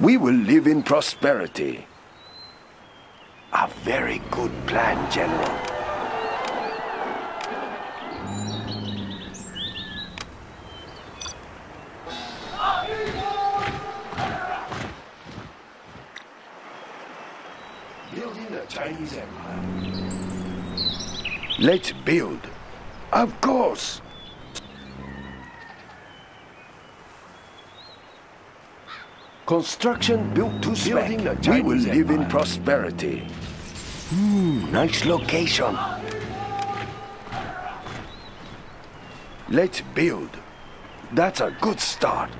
We will live in prosperity. A very good plan, General. Chinese Empire. Let's build. Of course. Construction built to spec. We will live in prosperity. Hmm, nice location. Let's build. That's a good start.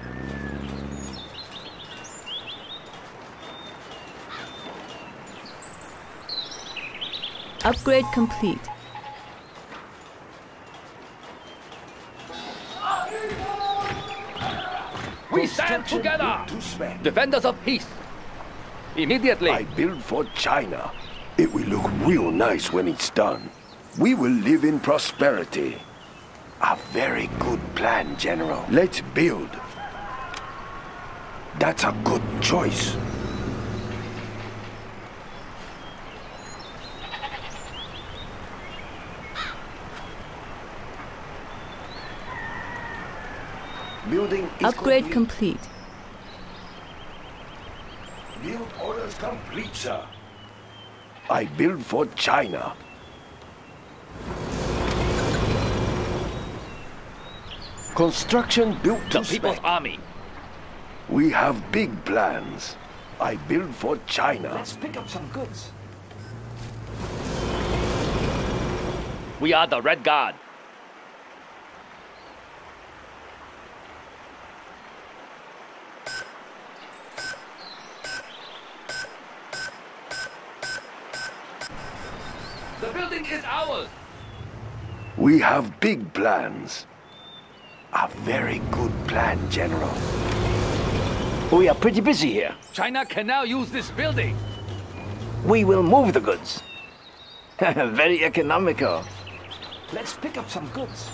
Upgrade complete. We stand together! to spec. Defenders of peace! Immediately! I build for China. It will look real nice when it's done. We will live in prosperity. A very good plan, General. Let's build. That's a good choice. Building is Upgrade complete. complete. Build orders complete, sir. I build for China. Construction built The to People's spec. Army! We have big plans. I build for China. Let's pick up some goods. We are the Red Guard! The building is ours! We have big plans. A very good plan, General. We are pretty busy here. China can now use this building! We will move the goods. Very economical. Let's pick up some goods.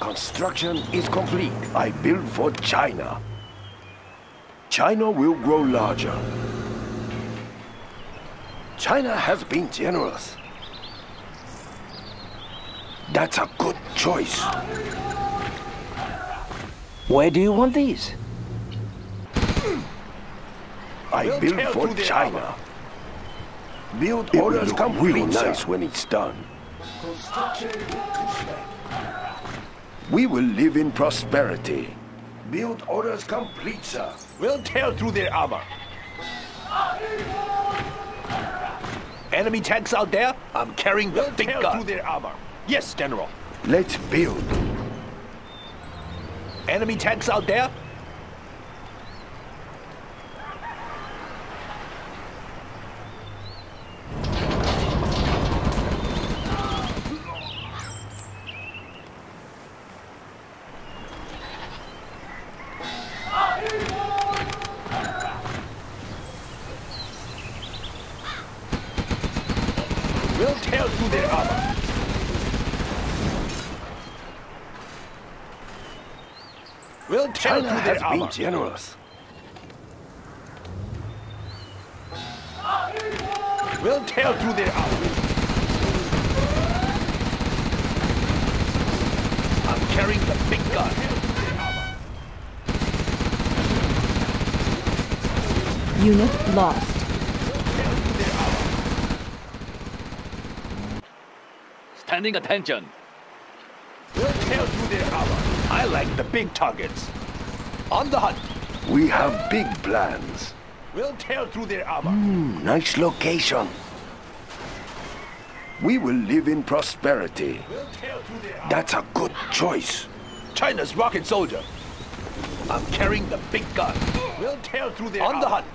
Construction is complete. I build for China. China will grow larger. China has been generous. That's a good choice. Where do you want these? I We'll build for China. Build it orders come look complete, sir. nice when it's done. We will live in prosperity. Build orders complete, sir. We'll tear through their armor. Enemy tanks out there? I'm carrying the We'll big tear gun. through their armor. Yes, General. Let's build. Enemy tanks out there? We'll tear through their armor. We'll tear China through has their been armor. generous. We'll tear through their armor. I'm carrying the big gun. Unit lost. Standing attention! We'll tear through their armor. I like the big targets. On the hunt. We have big plans. We'll tear through their armor. Hmm, nice location. We will live in prosperity. We'll tear through their armor. That's a good choice. China's rocket soldier. I'm carrying the big gun. We'll tear through their On the hunt.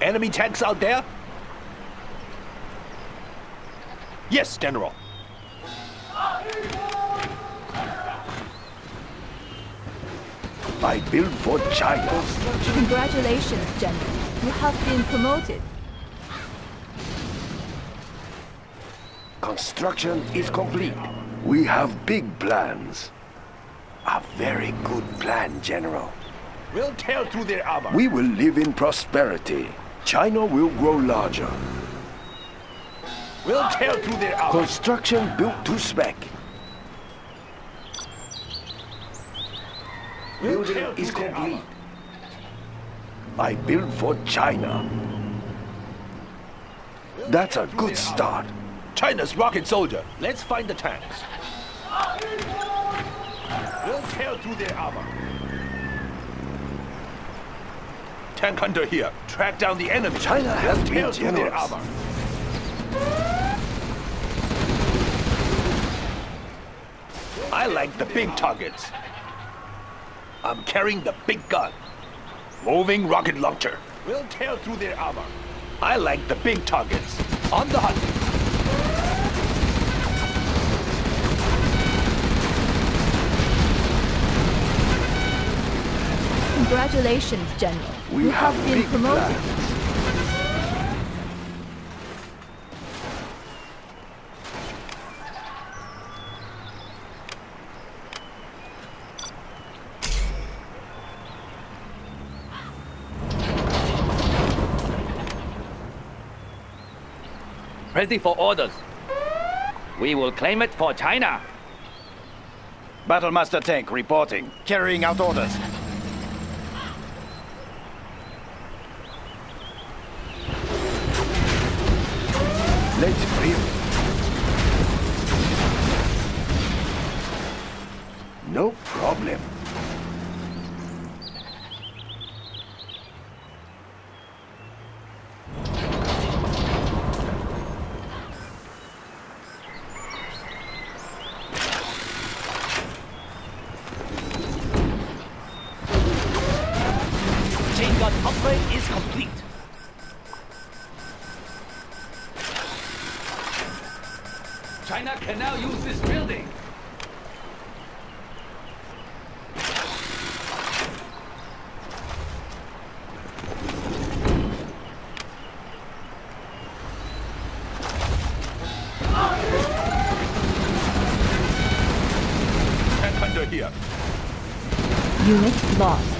Enemy tanks out there? Yes, General. I build for China. Congratulations, General. You have been promoted. Construction is complete. We have big plans. A very good plan, General. We'll tear through their armor. We will live in prosperity. China will grow larger. We'll tear through their armor. Construction built to spec. We'll Building is complete. I built for China. That's a good start. China's rocket soldier. Let's find the tanks. We'll tear through their armor. Tank hunter here. Track down the enemy. China has We'll been generous. I like the big targets. I'm carrying the big gun. Moving rocket launcher. We'll tear through their armor. I like the big targets. On the hunt. Congratulations, General. We you have, have been promoted. plans. Ready for orders. We will claim it for China. Battlemaster tank reporting. Carrying out orders. Here. Unit lost.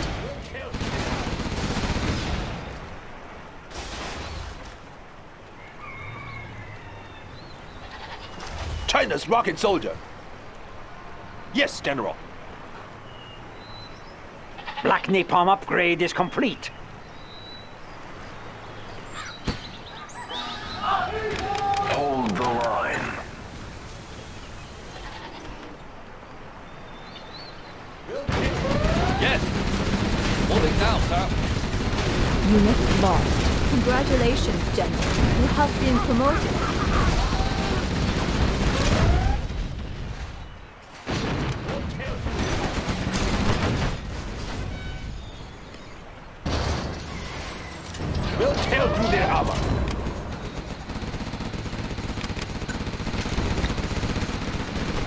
China's rocket soldier. Yes, General. Black Napalm upgrade is complete. Hold the line. Yes. Moving now, sir. Unit lost. Congratulations, General. You have been promoted. We'll tear through their armor.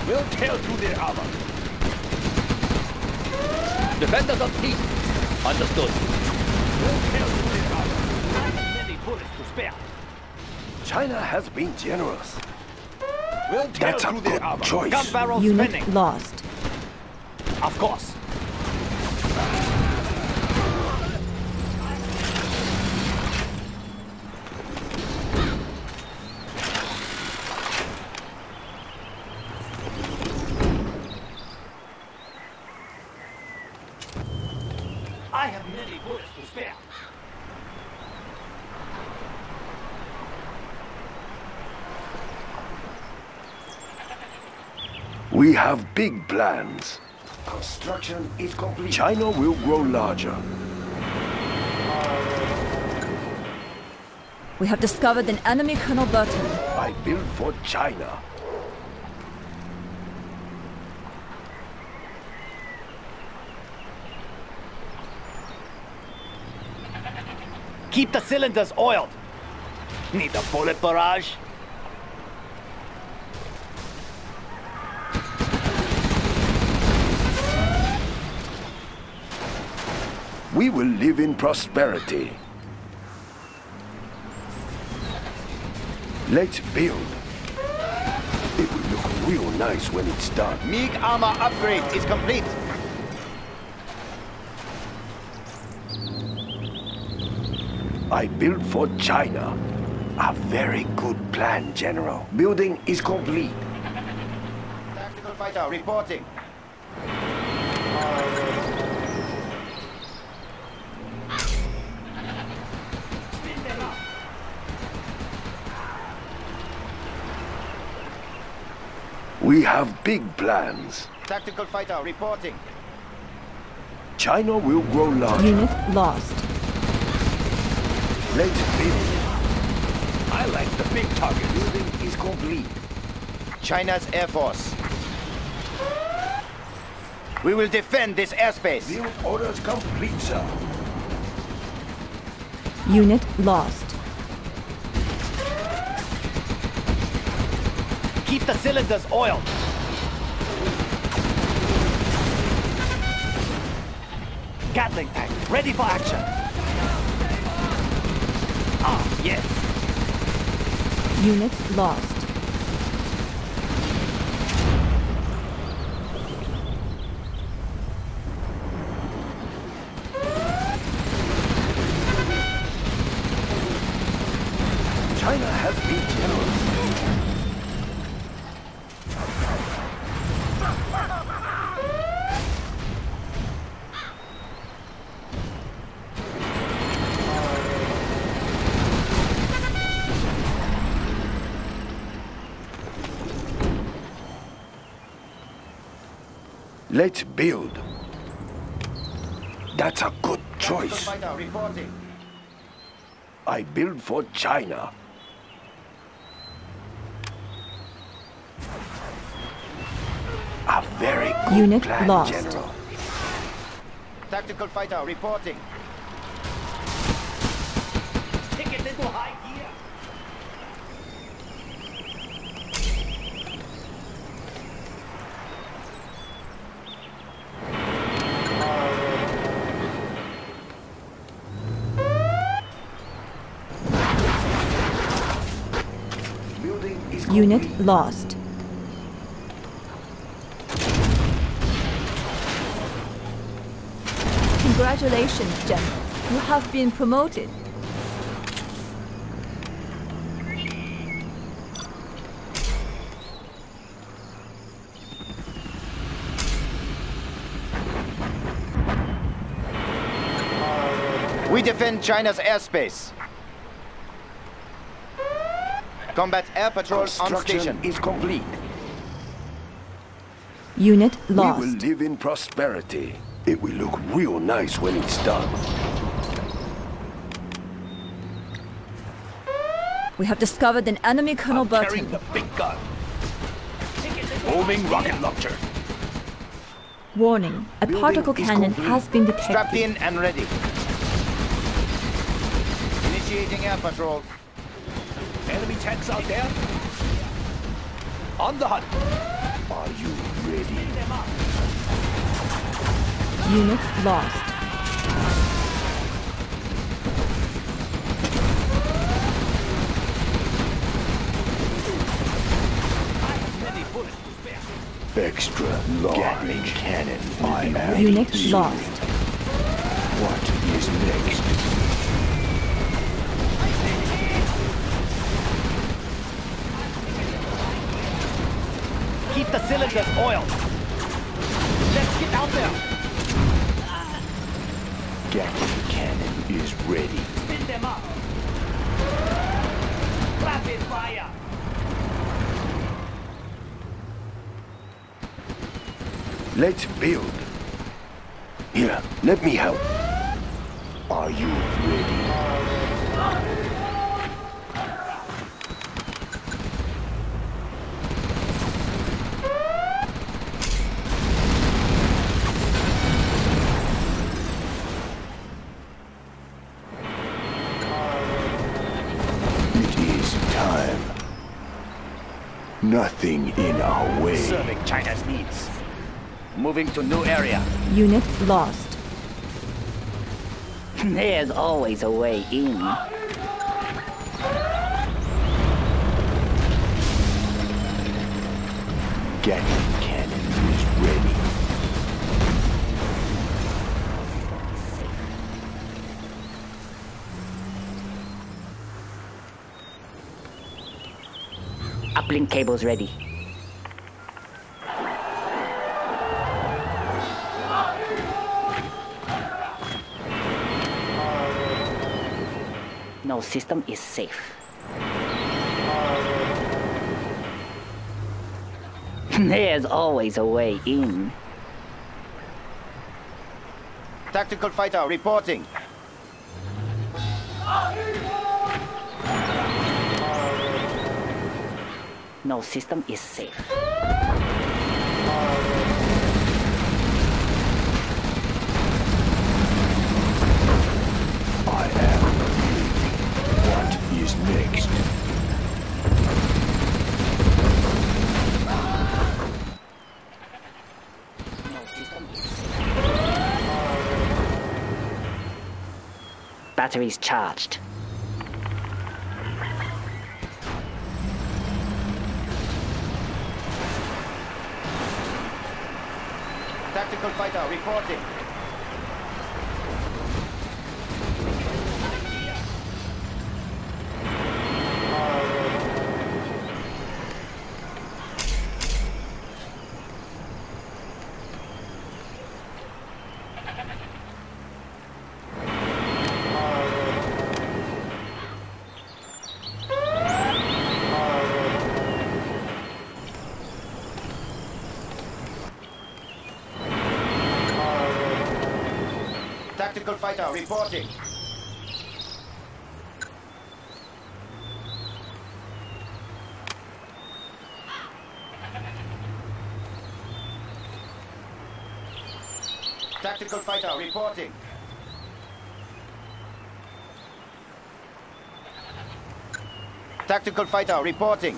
We'll tear through their armor. Defenders of peace. Understood. China has been generous. We'll tear That's a through their good armor. choice. Gun barrel Unit spinning. lost. Of course. I have many bullets to spare. We have big plans. Construction is complete. China will grow larger. We have discovered an enemy Colonel Burton. I built for China. Keep the cylinders oiled. Need a bullet barrage? We will live in prosperity. Let's build. It will look real nice when it's done. MiG armor upgrade is complete. I built for China. A very good plan, General. Building is complete. Tactical fighter reporting. We have big plans. Tactical fighter reporting. China will grow larger. Unit lost. Let's build. I like the big target. Building is complete. China's Air Force. We will defend this airspace. Build orders complete, sir. Unit lost. Keep the cylinders oiled. Gatling tank, ready for action. Ah, yes. Unit lost. China has been generous. Let's build. That's a good choice. I build for China. A very good Unit plan, lost. General. Tactical fighter reporting. Take it into high gear. Building is Unit lost. Congratulations, General. You have been promoted. We defend China's airspace. Combat air patrol on Construction station. is complete. Unit lost. We will live in prosperity. It will look real nice when it's done. We have discovered an enemy Colonel I'm carrying Burton. the big gun. Moving rocket launcher. Warning, a Building particle cannon complete. has been detected. Strapped in and ready. Initiating air patrol. Enemy tanks out there. On the hunt. Are you ready? Unit lost. Extra large cannon. I am Unit lost. What is next? Keep the cylinders oiled. Let's get out there. Gatling cannon is ready. Spin them up. Rapid fire. Let's build. Here, let me help. Are you ready? It is time. Nothing in our way. Serving China's needs. Moving to new area. Unit lost. There's always a way in. Gatling cannon is ready. Uplink cables ready. No system is safe. There's always a way in. Tactical fighter reporting. No system is safe. I am What is next? No system is safe. Batteries charged. Tactical fighter reporting. Tactical fighter reporting. Tactical fighter reporting. Tactical fighter reporting.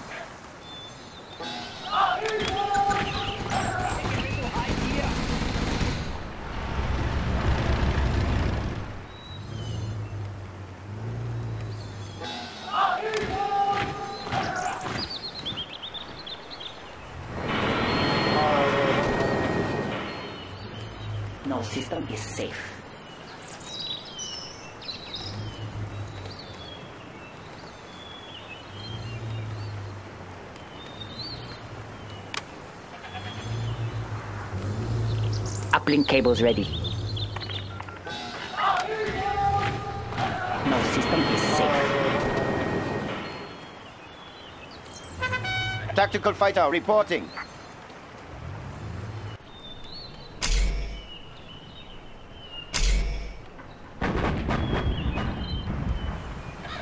System is safe. Uplink cables ready. No system is safe. Tactical fighter reporting.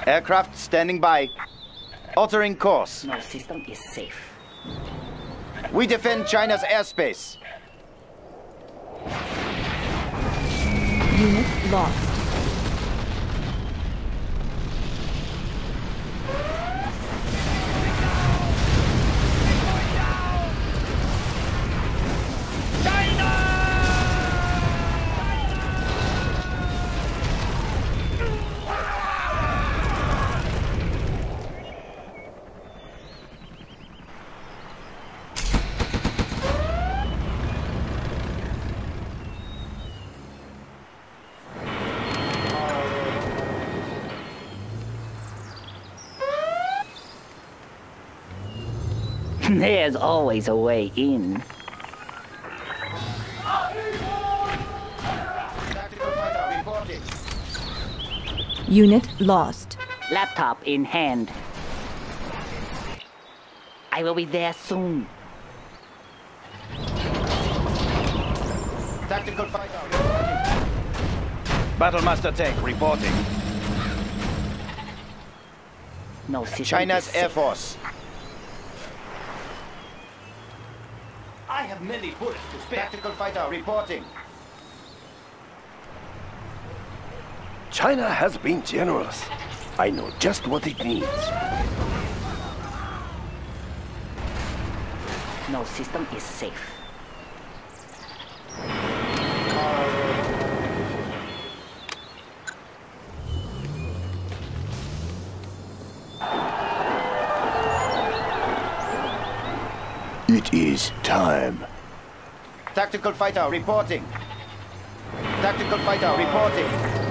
Aircraft standing by. Altering course. No system is safe. We defend China's airspace. Unit lost. There's always a way in. Tactical fighter reporting. Unit lost. Laptop in hand. I will be there soon. Tactical fighter reporting. Battlemaster tank reporting. No system China's Air. Force. Have many bullets to spare. Tactical fighter reporting. China has been generous. I know just what it needs. No system is safe. Is time. Tactical fighter reporting. Tactical fighter reporting.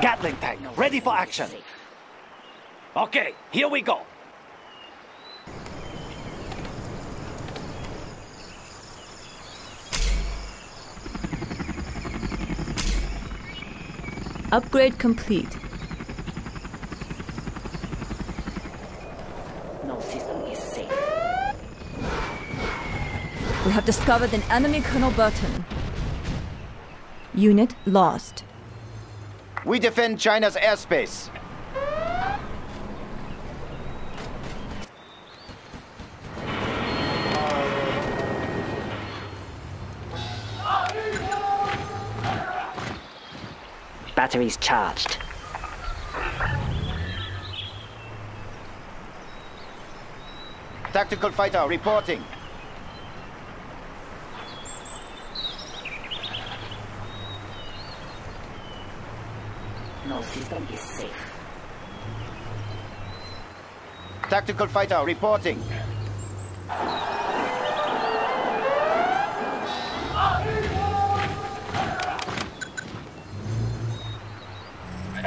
Gatling tank, ready for action. Okay, here we go. Upgrade complete. No system is safe. We have discovered an enemy Colonel Burton. Unit lost. We defend China's airspace. Batteries charged. Tactical fighter reporting. System is safe. Tactical fighter reporting.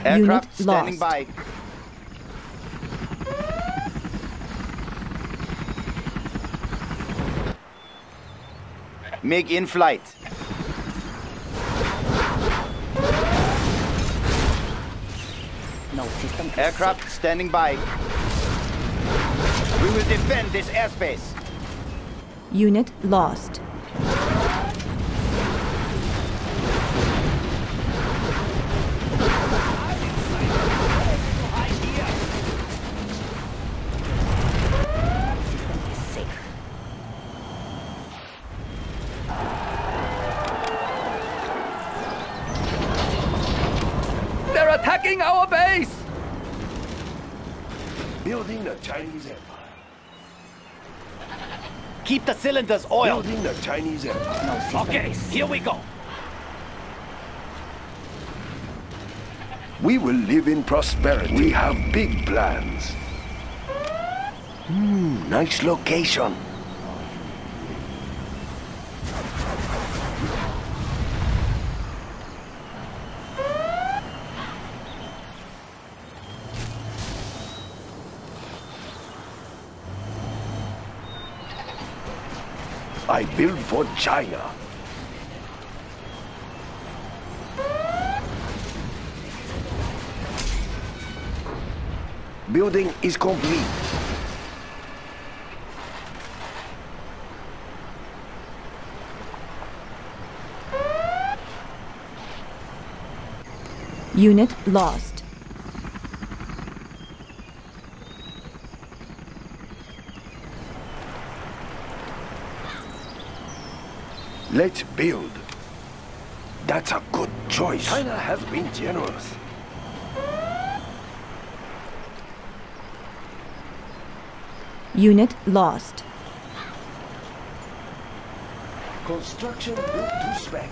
Aircraft standing lost. by. MiG in flight. Aircraft standing by. We will defend this airspace. Unit lost. System is safe. They're attacking our base! Building the Chinese Empire. Keep the cylinders oiled. Building the Chinese Empire. No Okay, here we go. We will live in prosperity. We have big plans. Hmm, nice location. I build for China. Building is complete. Unit lost. Let's build. That's a good choice. China has been generous. Unit lost. Construction built to spec.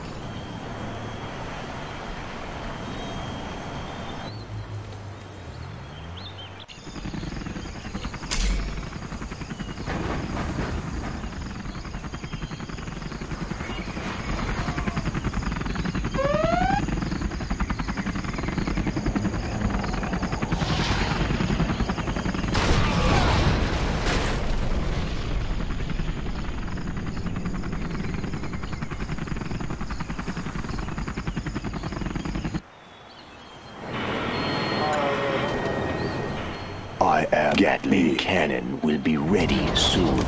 I am Gatling cannon will be ready soon.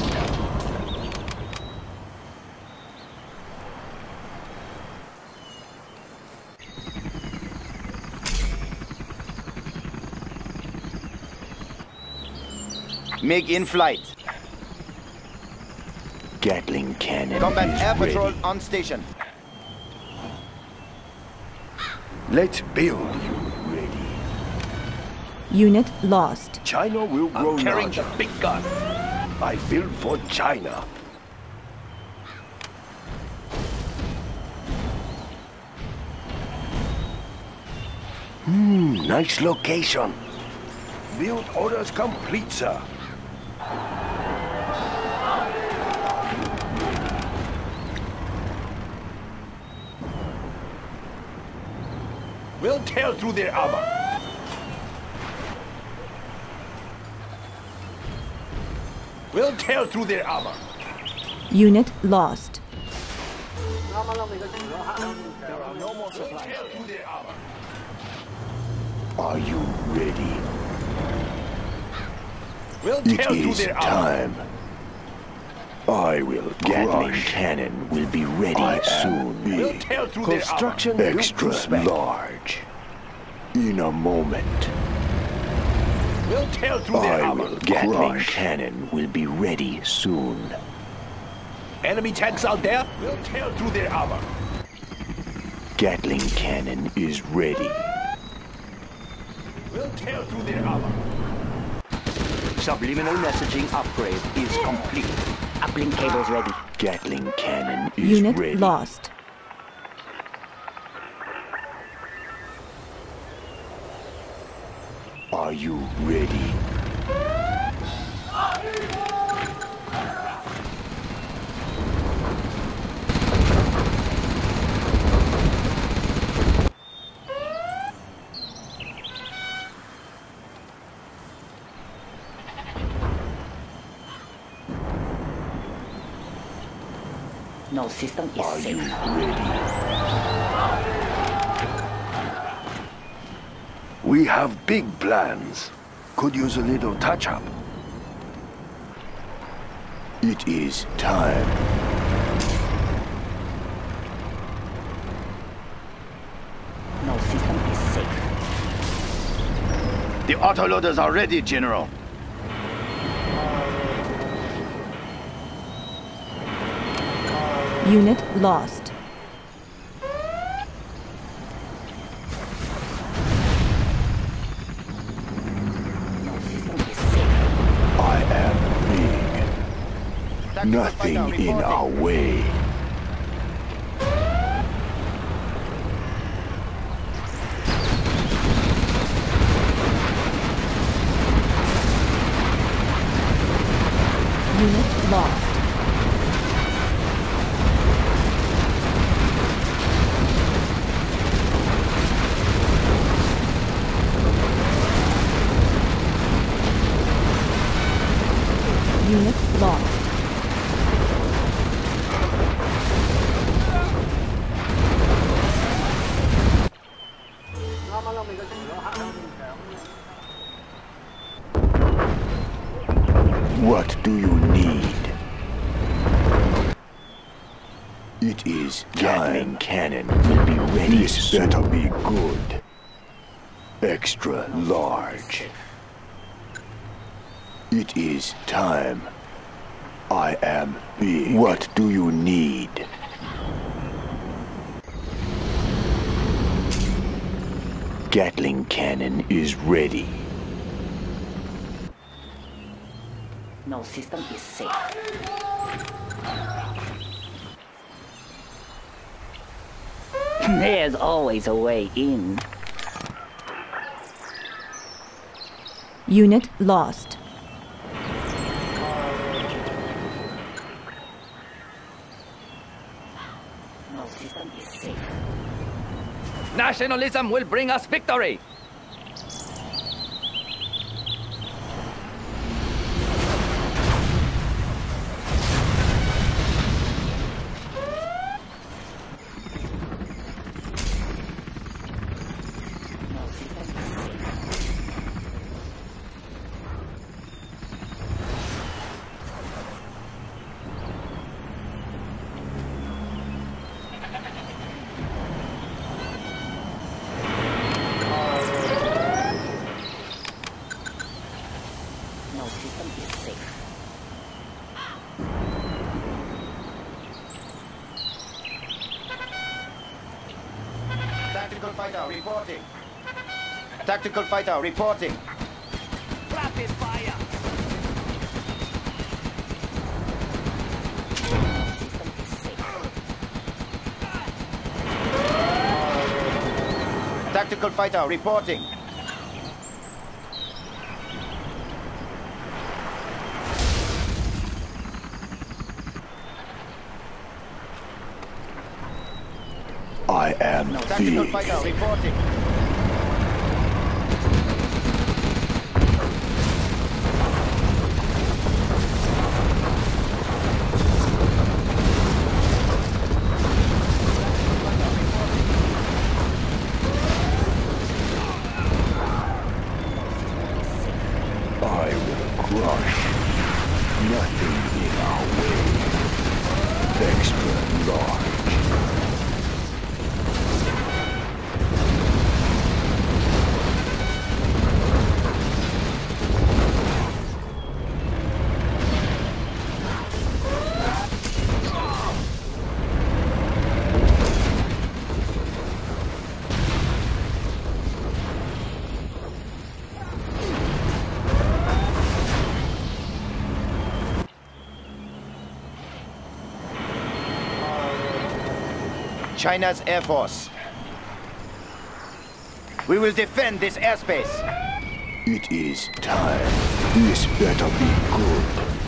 MiG in flight. Gatling cannon Combat is air ready. patrol on station. Let's build you ready. Unit lost. China will grow I'm carrying larger. the big gun. I built for China. Hmm, nice location. Build orders complete, sir. We'll tear through their armor. We'll tear through their armor. Unit lost. We'll tear through their armor. Are you ready? We'll It through their armor. time. I will Gatling crush. cannon will be ready I soon. big. We'll tear through their armor. Construction Extra large. In a moment, We'll tear through their armor. will Gatling crush. cannon will be ready soon. Enemy tanks out there. We'll tear through their armor. Gatling cannon is ready. We'll tear through their armor. Subliminal messaging upgrade is complete. Uplink cables ready. Gatling cannon is Unit ready. lost. You ready? No system is Are you safe. ready? We have big plans. Could use a little touch-up. It is time. No system is safe. The autoloaders are ready, General. Unit lost. No system is safe. I am big. Nothing in our way. Unit lost. Unit lost. Better be good. Extra large. It is time. I am big. What do you need? Gatling cannon is ready. No system is safe. There's always a way in. Unit lost. No is safe. Nationalism will bring us victory. No system is safe. fighter reporting. Tactical fighter reporting. Rapid fire. System is safe. Tactical fighter reporting. I am Tactical the fighter reporting. China's Air Force. We will defend this airspace. It is time. This better be good.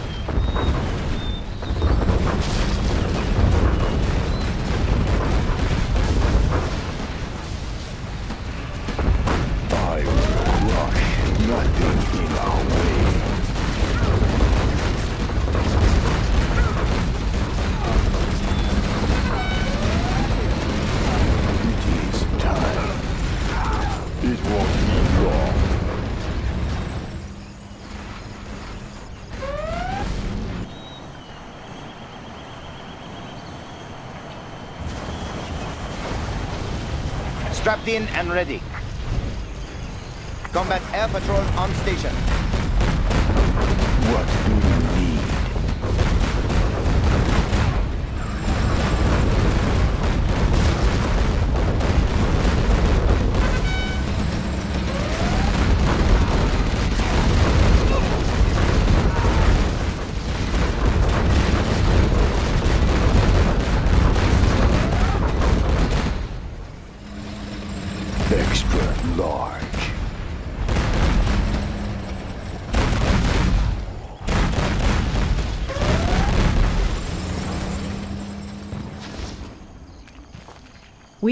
Strapped in and ready. Combat Air Patrol on station. What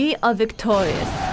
We are victorious.